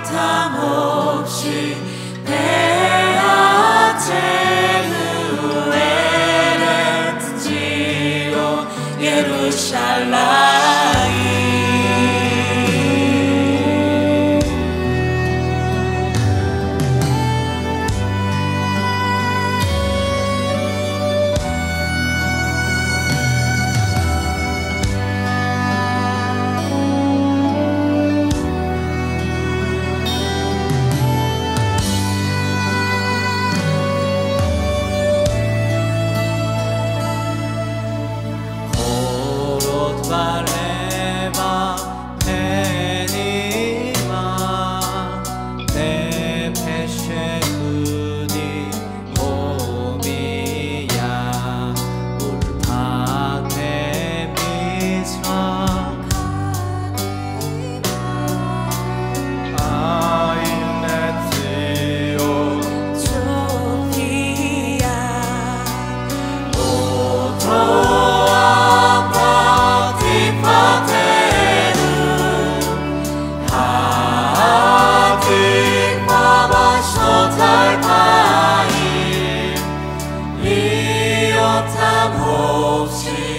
못함 없이 sorot var 사탐 없이